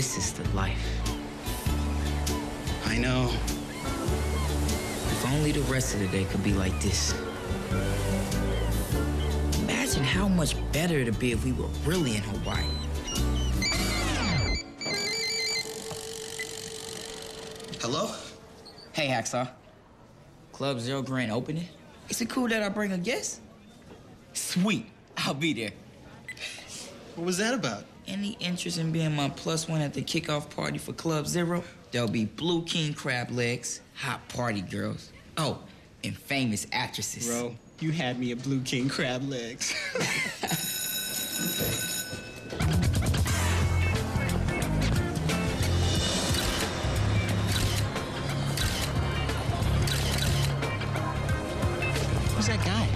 this is the life. I know. If only the rest of the day could be like this. Imagine how much better it'd be if we were really in Hawaii. Hello? Hey, Hacksaw. Club Zero Grand opening? Is it cool that I bring a guest? Sweet. I'll be there. What was that about? Any interest in being my plus one at the kickoff party for Club Zero? There'll be blue king crab legs, hot party girls. Oh, and famous actresses. Bro, you had me at Blue King Crab Legs. Who's that guy?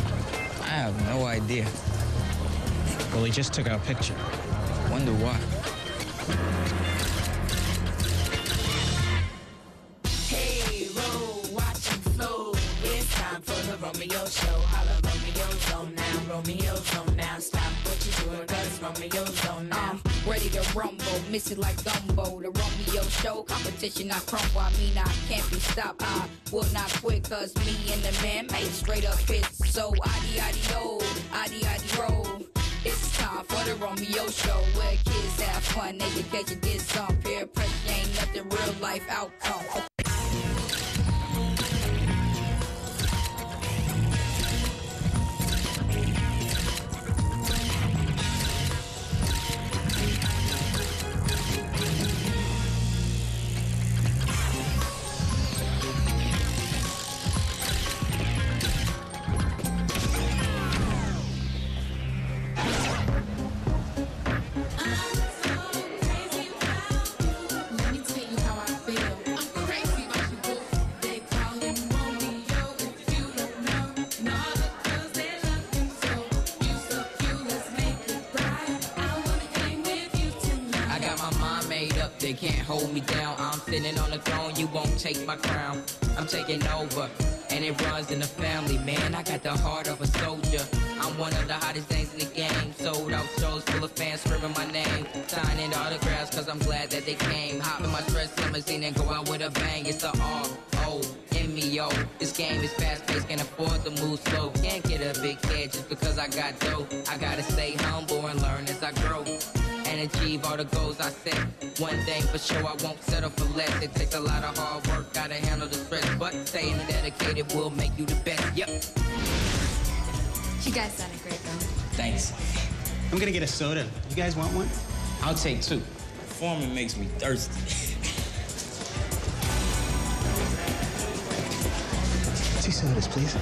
I have no idea. Well, he just took our picture. Wonder why. Hey, roll, watch him flow. It's time for the Romeo show. Holla, now, now. Stop what you're doing, cause now. I'm ready to rumble, miss it like. The Romeo show, competition I crumble. I mean, I can't be stopped. I will not quit, cause me and the man made straight up hits. So, addy, addy, oh, addy, addy, roll. Time for the Romeo show where kids have fun, education, get some peer pressure, ain't nothing real life outcome. They can't hold me down. I'm sitting on the throne, you won't take my crown. I'm taking over, and it runs in the family, man. I got the heart of a soldier. I'm one of the hottest things in the game. Sold out shows full of fans screaming my name. Signing autographs, cause I'm glad that they came. Hop in my dress limousine and go out with a bang. It's a R O M E O. This game is fast paced, can't afford to move slow. Can't get a big head just because I got dough. I gotta stay humble and learn as I grow and achieve all the goals I set. One thing for sure, I won't settle for less. It takes a lot of hard work, gotta handle the stress. But staying dedicated will make you the best. Yep. You guys sounded great, though. Thanks. I'm gonna get a soda. You guys want one? I'll take two. Performing makes me thirsty. Two sodas, please.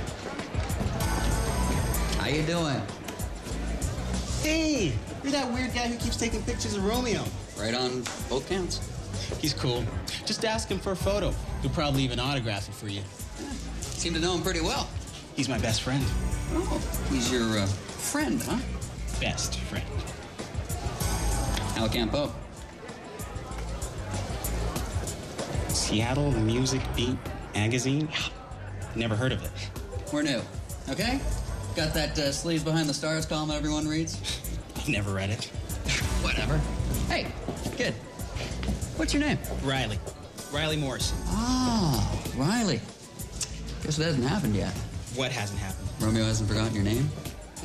How you doing? Hey, you're that weird guy who keeps taking pictures of Romeo. Right on both counts. He's cool. Just ask him for a photo. He'll probably even autograph it for you. Seem to know him pretty well. He's my best friend. Oh, he's your uh, friend, huh? Best friend. Hal Campo. Seattle Music Beat Magazine? Never heard of it. We're new, okay? Got that uh, sleeves behind the stars column everyone reads? I've never read it. Whatever. Hey, kid. What's your name? Riley. Riley Morrison. Ah, Riley. Guess it hasn't happened yet. What hasn't happened? Romeo hasn't forgotten your name?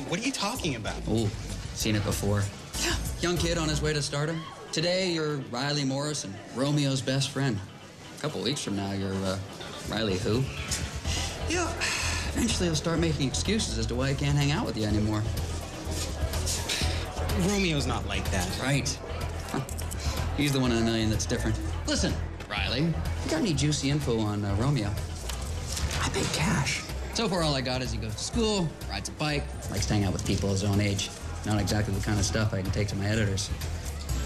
What are you talking about? Oh, seen it before. Yeah. Young kid on his way to stardom. Today, you're Riley Morrison, Romeo's best friend. A couple weeks from now, you're uh, Riley who? Yeah, eventually he'll start making excuses as to why he can't hang out with you anymore. Romeo's not like that. Right. Huh. He's the one in a million that's different. Listen, Riley, you got any juicy info on uh, Romeo? I pay cash. So far, all I got is he goes to school, rides a bike, likes to hang out with people his own age. Not exactly the kind of stuff I can take to my editors.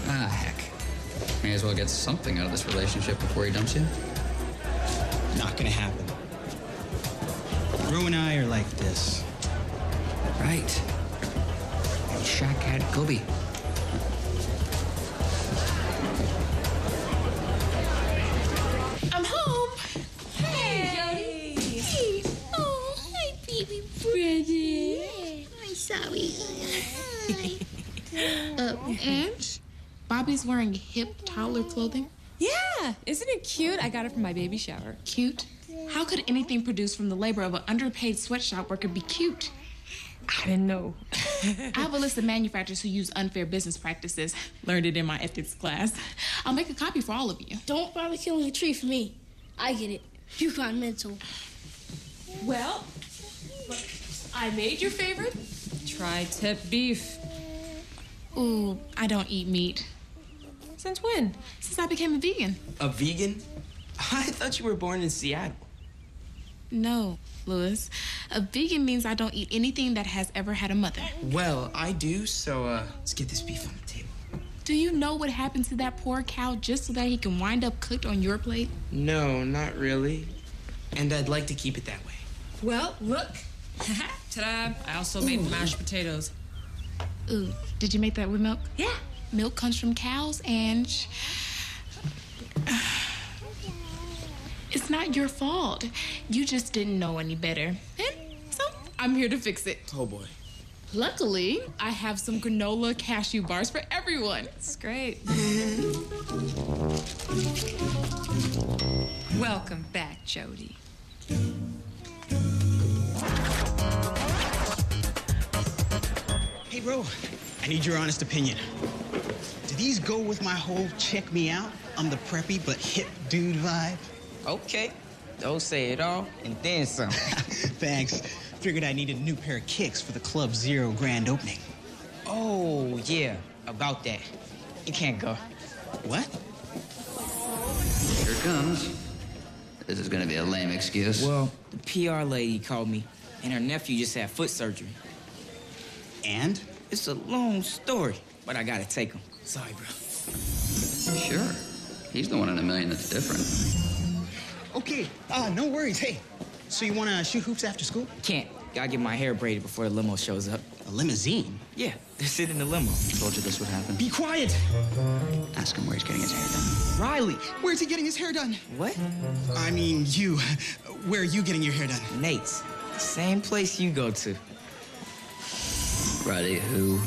Ah, heck. May as well get something out of this relationship before he dumps you. Not gonna happen. Rue and I are like this. Right. Shaq had Kobe. I'm home. Hey, Jody. Hey. Oh, hi, baby brother. Hi, sorry. Hi. uh, and Bobby's wearing hip toddler clothing. Yeah, isn't it cute? I got it from my baby shower. Cute? How could anything produced from the labor of an underpaid sweatshop worker be cute? I didn't know. I have a list of manufacturers who use unfair business practices. Learned it in my ethics class. I'll make a copy for all of you. Don't bother killing a tree for me. I get it. You got mental. Well, look, I made your favorite tri-tip beef. Ooh, I don't eat meat. Since when? Since I became a vegan. A vegan? I thought you were born in Seattle. No, Louis. A vegan means I don't eat anything that has ever had a mother. Well, I do, so uh, let's get this beef on the table. Do you know what happened to that poor cow just so that he can wind up cooked on your plate? No, not really. And I'd like to keep it that way. Well, look. Ta-da! I also made mashed potatoes. Ooh, did you make that with milk? Yeah. Milk comes from cows and. It's not your fault. You just didn't know any better. And so I'm here to fix it. Oh boy. Luckily, I have some granola cashew bars for everyone. It's great. Welcome back, Jody. Hey, bro, I need your honest opinion. Do these go with my whole check me out? I'm the preppy but hip dude vibe? Okay. Don't say it all and then some. Thanks. Figured I needed a new pair of kicks for the Club Zero grand opening. oh, yeah, about that. You can't go. What? Here it comes. This is gonna be a lame excuse. Well, the PR lady called me, and her nephew just had foot surgery. And? It's a long story, but I gotta take him. Sorry, bro. Sure. He's the one in a million that's different. Okay, uh, no worries. Hey, so you wanna shoot hoops after school? Can't. Gotta get my hair braided before the limo shows up. A limousine? Yeah, they're sitting in the limo. I Told you this would happen. Be quiet! Ask him where he's getting his hair done. Riley, where's he getting his hair done? What? I mean, you. Where are you getting your hair done? Nate's. The same place you go to. Riley, who?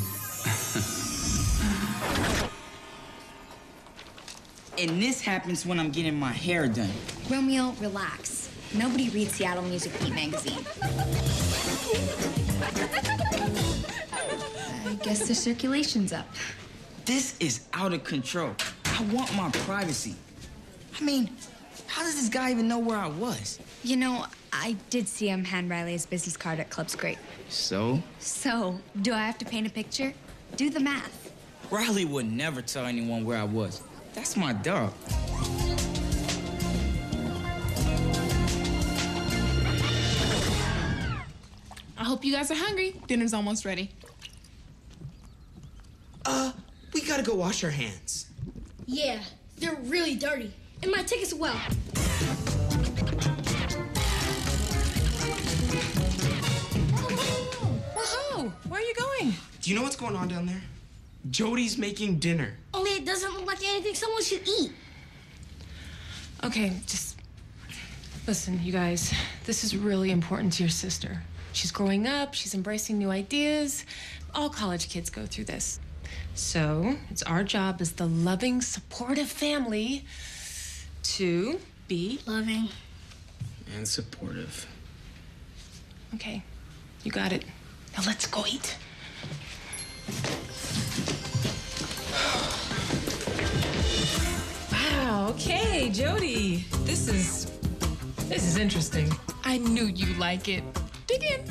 And this happens when I'm getting my hair done. Romeo, relax. Nobody reads Seattle Music Beat magazine. I guess the circulation's up. This is out of control. I want my privacy. I mean, how does this guy even know where I was? You know, I did see him hand Riley his business card at Club Zero. So? So, do I have to paint a picture? Do the math. Riley would never tell anyone where I was. That's my dog. I hope you guys are hungry. Dinner's almost ready. Uh, we gotta go wash our hands. Yeah, they're really dirty. And my tickets as well. Whoa, where are you going? Do you know what's going on down there? Jody's making dinner. Only it doesn't look like anything someone should eat. Okay, just listen, you guys. This is really important to your sister. She's growing up, she's embracing new ideas. All college kids go through this. So, it's our job as the loving, supportive family to be Loving. And supportive. Okay, you got it. Now let's go eat. Wow, okay, Jody. This is this is interesting. I knew you like it. Dig in.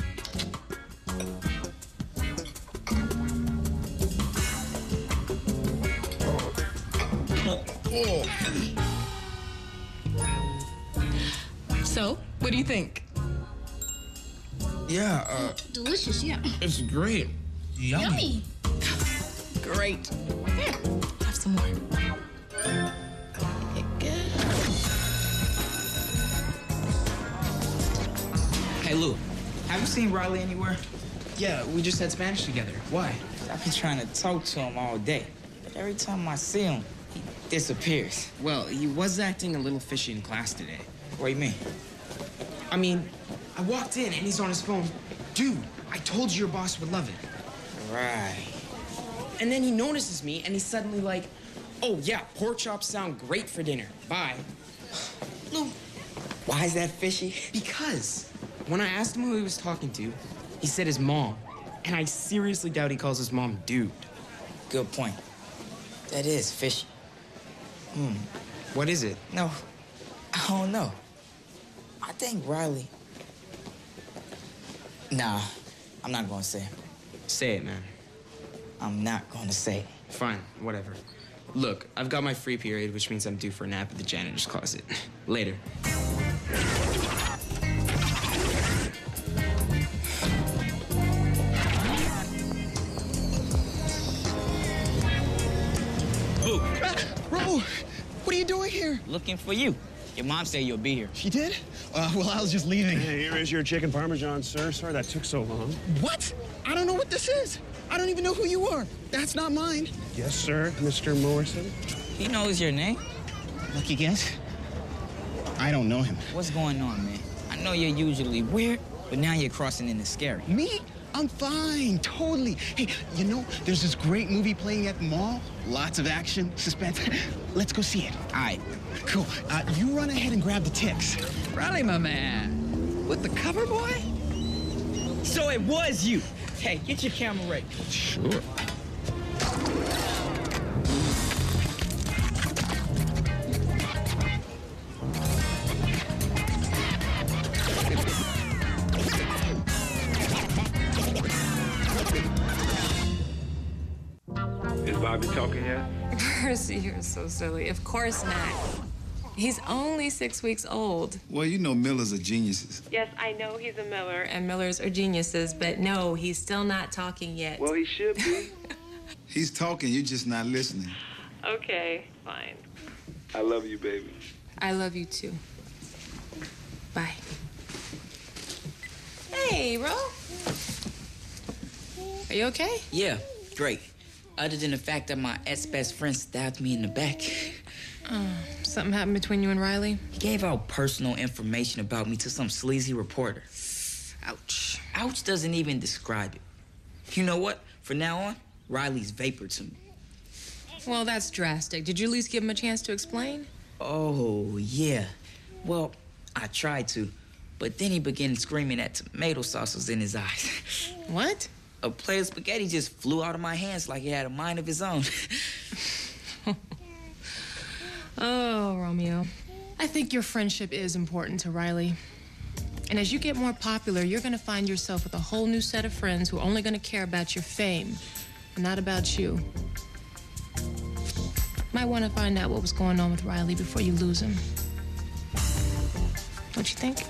So, what do you think? Yeah, uh, Delicious, yeah. it's great. Yummy. Yummy. Great. Here, have some more. Lou, have you seen Riley anywhere? Yeah, we just had Spanish together. Why? I've been trying to talk to him all day. But every time I see him, he disappears. Well, he was acting a little fishy in class today. What do you mean? I mean, I walked in and he's on his phone. Dude, I told you your boss would love it. Right. And then he notices me and he's suddenly like, Oh, yeah, pork chops sound great for dinner. Bye. Lou, why is that fishy? Because when I asked him who he was talking to, he said his mom. And I seriously doubt he calls his mom dude. Good point. That is fishy. Hmm. What is it? No, I don't know. I think Riley. Nah, I'm not gonna say it. Say it, man. I'm not gonna say it. Fine, whatever. Look, I've got my free period, which means I'm due for a nap at the janitor's closet. Later. Doing here? Looking for you. Your mom said you'll be here. She did? Uh, well, I was just leaving. Hey, here is your chicken parmesan, sir. Sorry that took so long. What? I don't know what this is. I don't even know who you are. That's not mine. Yes, sir, Mr. Morrison. He knows your name. Lucky guess? I don't know him. What's going on, man? I know you're usually weird, but now you're crossing into scary. Me? I'm fine, totally. Hey, you know, there's this great movie playing at the mall. Lots of action, suspense. Let's go see it. All right. Cool. Uh, you run ahead and grab the ticks. Riley, my man. With the cover boy? So it was you. Hey, get your camera ready. Sure. You're so silly. Of course not. He's only six weeks old. Well, you know Millers are geniuses. Yes, I know he's a Miller, and Millers are geniuses, but no, he's still not talking yet. Well, he should be. He's talking, you're just not listening. Okay, fine. I love you, baby. I love you too. Bye. Hey, Ro. Are you okay? Yeah, great. Other than the fact that my ex-best friend stabbed me in the back. Oh, something happened between you and Riley? He gave out personal information about me to some sleazy reporter. Ouch. Ouch doesn't even describe it. You know what? From now on, Riley's vapor to me. Well, that's drastic. Did you at least give him a chance to explain? Oh, yeah. Well, I tried to, but then he began screaming that tomato sauce was in his eyes. What? A plate of spaghetti just flew out of my hands like it had a mind of its own. Oh, Romeo. I think your friendship is important to Riley. And as you get more popular, you're going to find yourself with a whole new set of friends who are only going to care about your fame and not about you. Might want to find out what was going on with Riley before you lose him. What you think?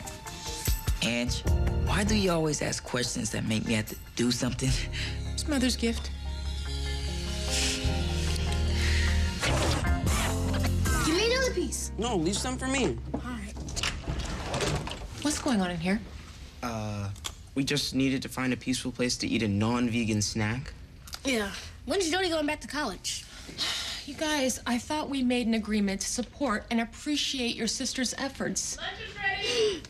Ange, why do you always ask questions that make me have to do something? It's mother's gift. Give me another piece. No, leave some for me. All right. What's going on in here? Uh, we just needed to find a peaceful place to eat a non-vegan snack. Yeah. When's Jody going back to college? You guys, I thought we made an agreement to support and appreciate your sister's efforts. I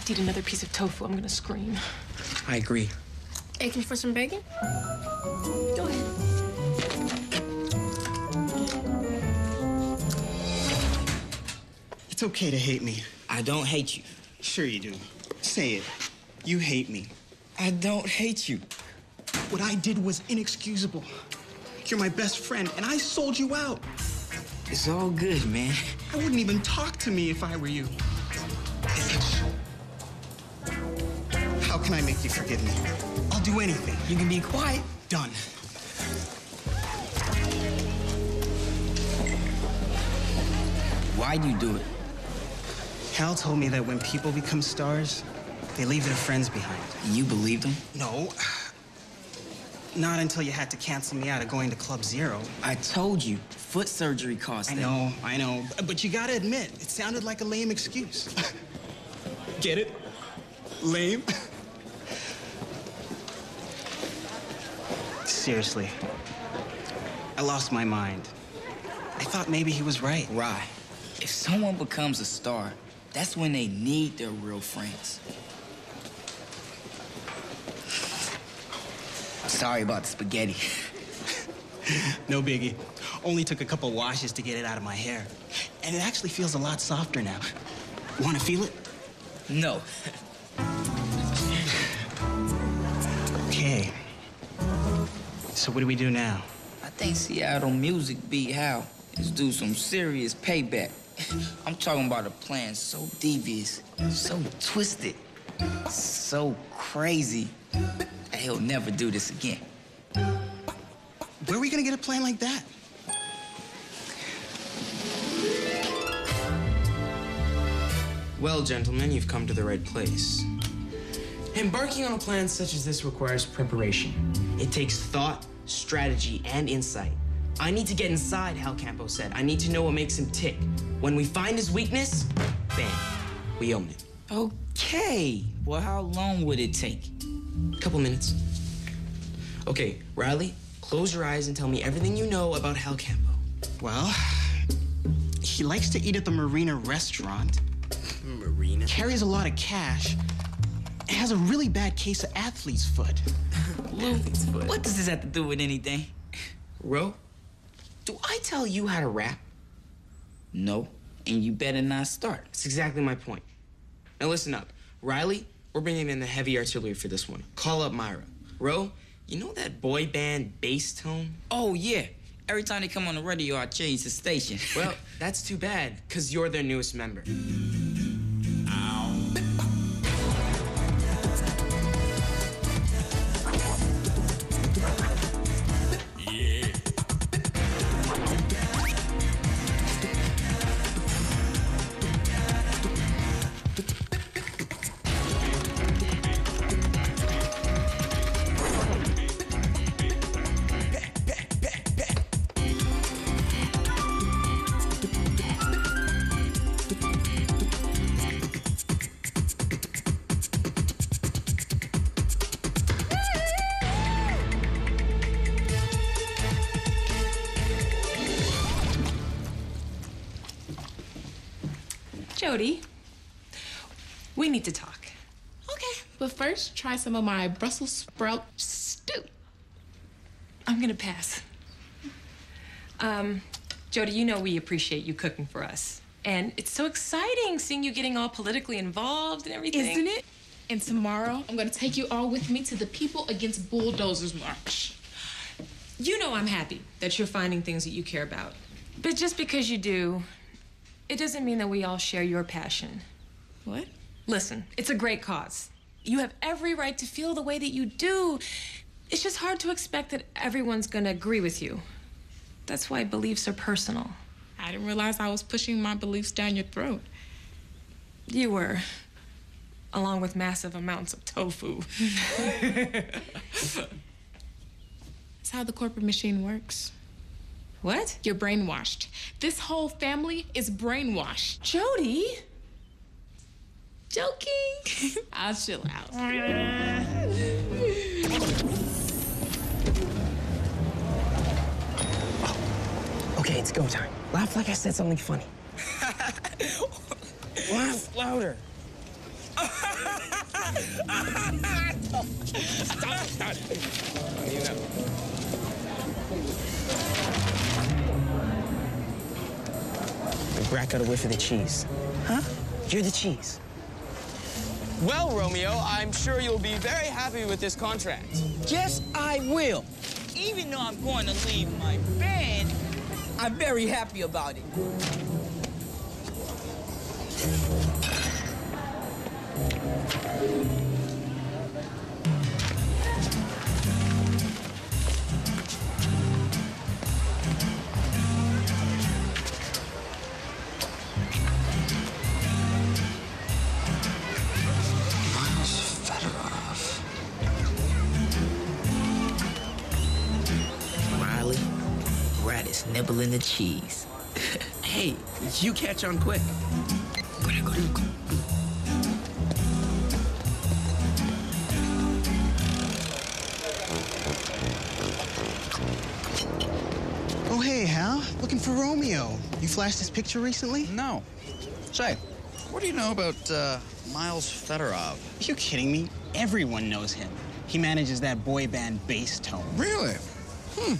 have to eat another piece of tofu. I'm gonna scream. I agree. Aching for some bacon? Go ahead. It's okay to hate me. I don't hate you. Sure you do. Say it. You hate me. I don't hate you. What I did was inexcusable. You're my best friend, and I sold you out. It's all good, man. I wouldn't even talk to me if I were you. Can I make you forgive me? I'll do anything. You can be quiet. Done. Why'd you do it? Hal told me that when people become stars, they leave their friends behind. You believed him? No. Not until you had to cancel me out of going to Club Zero. I told you, foot surgery cost I them. know, I know. But you gotta admit, it sounded like a lame excuse. Get it? Lame? Seriously. I lost my mind. I thought maybe he was right. Right. If someone becomes a star, that's when they need their real friends. Sorry about the spaghetti. No biggie. Only took a couple washes to get it out of my hair. And it actually feels a lot softer now. Want to feel it? No. Okay. So what do we do now? I think Seattle music beat Hal is due some serious payback. I'm talking about a plan so devious, so twisted, so crazy that he'll never do this again. Where are we gonna get a plan like that? Well, gentlemen, you've come to the right place. Embarking on a plan such as this requires preparation. It takes thought, strategy, and insight. I need to get inside, Hal Campo said. I need to know what makes him tick. When we find his weakness, bam, we own it. Okay. Well, how long would it take? A couple minutes. Okay, Riley, close your eyes and tell me everything you know about Hal Campo. Well, he likes to eat at the Marina restaurant. Marina? Carries a lot of cash. Has a really bad case of athlete's foot. What does this have to do with anything? Ro, do I tell you how to rap? No, and you better not start. That's exactly my point. Now listen up. Riley, we're bringing in the heavy artillery for this one. Call up Myra. Ro, you know that boy band bass tone? Oh, yeah. Every time they come on the radio, I change the station. Well, that's too bad, because you're their newest member. Jody, we need to talk. Okay, but first, try some of my Brussels sprout stew. I'm gonna pass. Um, Jody, you know we appreciate you cooking for us. And it's so exciting seeing you getting all politically involved and everything. Isn't it? And tomorrow, I'm gonna take you all with me to the People Against Bulldozers March. You know I'm happy that you're finding things that you care about. But just because you do, it doesn't mean that we all share your passion. What? Listen, it's a great cause. You have every right to feel the way that you do. It's just hard to expect that everyone's gonna agree with you. That's why beliefs are personal. I didn't realize I was pushing my beliefs down your throat. You were, along with massive amounts of tofu. That's how the corporate machine works. What? You're brainwashed. This whole family is brainwashed. Jody? Joking. I'll chill out. Okay, it's go time. Laugh like I said something funny. Laugh louder. stop, stop. You know. The brat got a whiff of the cheese. Huh? You're the cheese. Well, Romeo, I'm sure you'll be very happy with this contract. Yes, I will. Even though I'm going to leave my band, I'm very happy about it. Nibbling cheese. Hey, you catch on quick. Oh, hey, Hal. Looking for Romeo. You flashed his picture recently? No. Say, what do you know about uh, Miles Fedorov? Are you kidding me? Everyone knows him. He manages that boy band bass tone. Really? Hmm.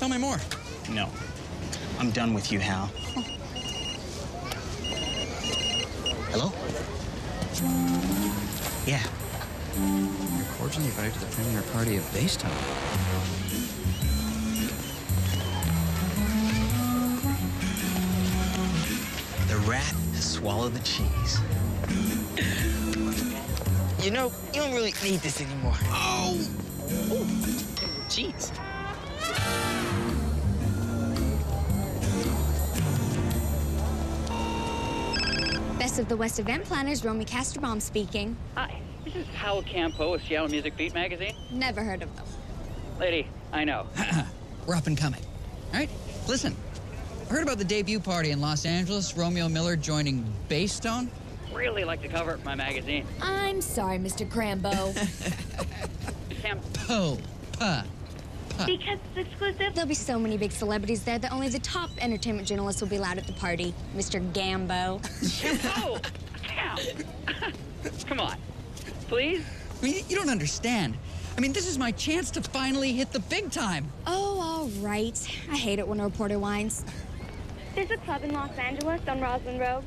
Tell me more. No. I'm done with you, Hal. Hello? Yeah. You're cordially invited to the premiere party of Bass The rat has swallowed the cheese. You know, you don't really need this anymore. Oh! Jeez. Best of the West event planners, Romy Casterbaum speaking. Hi, this is Hal Campo of Seattle Music Beat magazine. Never heard of them. Lady, I know. We're up and coming. All right? Listen, I heard about the debut party in Los Angeles, Romeo Miller joining Baystone. Really like the cover of my magazine. I'm sorry, Mr. Crambo. Cam- Po. Pa. because it's exclusive. There'll be so many big celebrities there that only the top entertainment journalists will be allowed at the party. Mr. Gambo. oh, Cam. Come on, please. I mean, you don't understand. I mean, this is my chance to finally hit the big time. Oh, all right. I hate it when a reporter whines. There's a club in Los Angeles on Roslyn Road,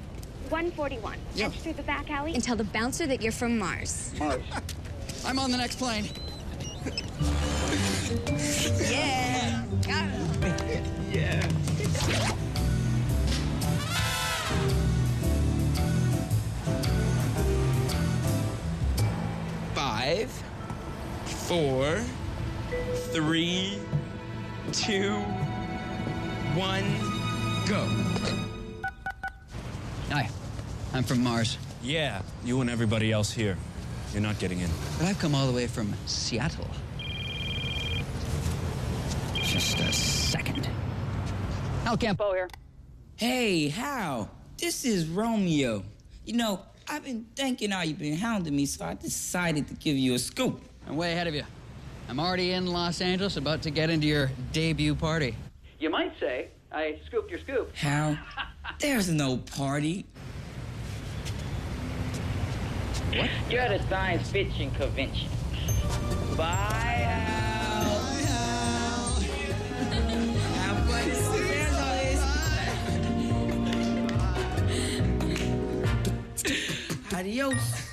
141. Yeah. Enter through the back alley. And tell the bouncer that you're from Mars. Mars. I'm on the next plane. Yeah. Yeah. Five, four, three, two, one, go. Hi, I'm from Mars. Yeah, you and everybody else here. You're not getting in. But I've come all the way from Seattle. Just a second. Hal Campo here. Hey, Hal. This is Romeo. You know, I've been thinking how you've been hounding me, so I decided to give you a scoop. I'm way ahead of you. I'm already in Los Angeles, about to get into your debut party. You might say I scooped your scoop. How? there's no party. What? You're at a science fiction convention. Bye, Hal. Adios.